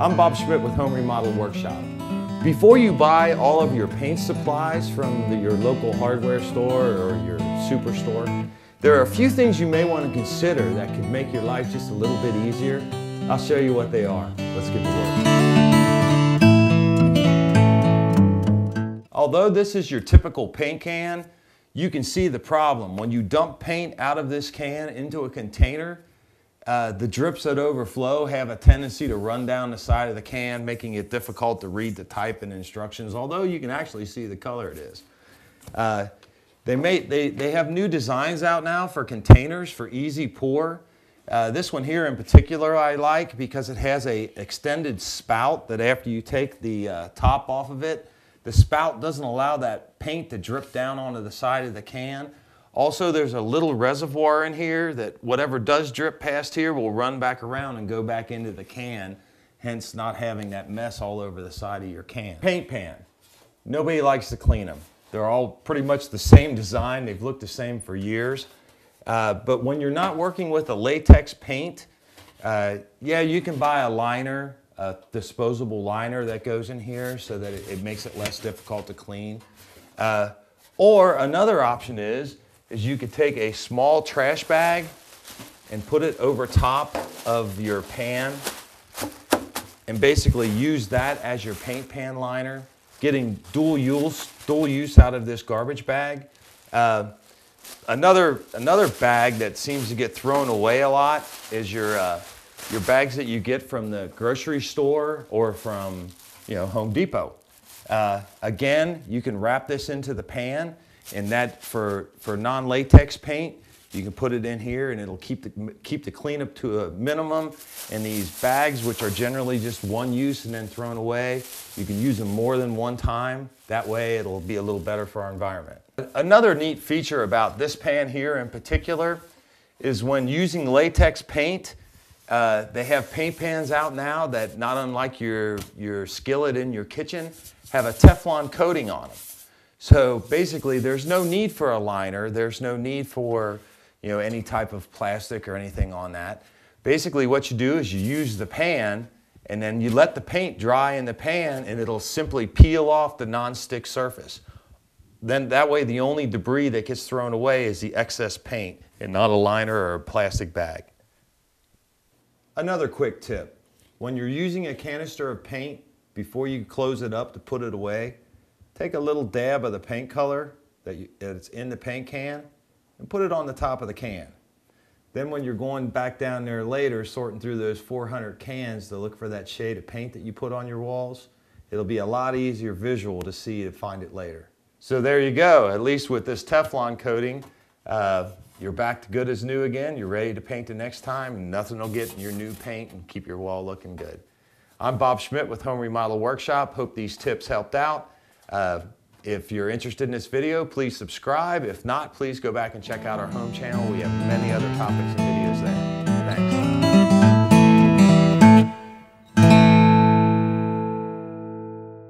I'm Bob Schmidt with Home Remodel Workshop. Before you buy all of your paint supplies from the, your local hardware store or your superstore, there are a few things you may want to consider that could make your life just a little bit easier. I'll show you what they are. Let's get to work. Although this is your typical paint can, you can see the problem. When you dump paint out of this can into a container, uh, the drips that overflow have a tendency to run down the side of the can, making it difficult to read the type and instructions, although you can actually see the color it is. Uh, they, may, they, they have new designs out now for containers for easy pour. Uh, this one here in particular I like because it has a extended spout that after you take the uh, top off of it, the spout doesn't allow that paint to drip down onto the side of the can. Also, there's a little reservoir in here that whatever does drip past here will run back around and go back into the can, hence not having that mess all over the side of your can. Paint pan. Nobody likes to clean them. They're all pretty much the same design. They've looked the same for years. Uh, but when you're not working with a latex paint, uh, yeah, you can buy a liner, a disposable liner that goes in here so that it, it makes it less difficult to clean. Uh, or another option is is you could take a small trash bag and put it over top of your pan and basically use that as your paint pan liner, getting dual use, dual use out of this garbage bag. Uh, another, another bag that seems to get thrown away a lot is your, uh, your bags that you get from the grocery store or from you know, Home Depot. Uh, again, you can wrap this into the pan and that for, for non-latex paint, you can put it in here and it'll keep the, keep the cleanup to a minimum. And these bags, which are generally just one use and then thrown away, you can use them more than one time. That way it'll be a little better for our environment. Another neat feature about this pan here in particular is when using latex paint, uh, they have paint pans out now that not unlike your, your skillet in your kitchen, have a Teflon coating on them. So basically, there's no need for a liner. There's no need for you know, any type of plastic or anything on that. Basically, what you do is you use the pan and then you let the paint dry in the pan and it'll simply peel off the non-stick surface. Then that way the only debris that gets thrown away is the excess paint and not a liner or a plastic bag. Another quick tip. When you're using a canister of paint, before you close it up to put it away, Take a little dab of the paint color that you, that's in the paint can and put it on the top of the can. Then when you're going back down there later, sorting through those 400 cans to look for that shade of paint that you put on your walls, it'll be a lot easier visual to see to find it later. So there you go, at least with this Teflon coating, uh, you're back to good as new again. You're ready to paint the next time nothing will get in your new paint and keep your wall looking good. I'm Bob Schmidt with Home Remodel Workshop. Hope these tips helped out. Uh, if you're interested in this video, please subscribe. If not, please go back and check out our home channel. We have many other topics and videos there.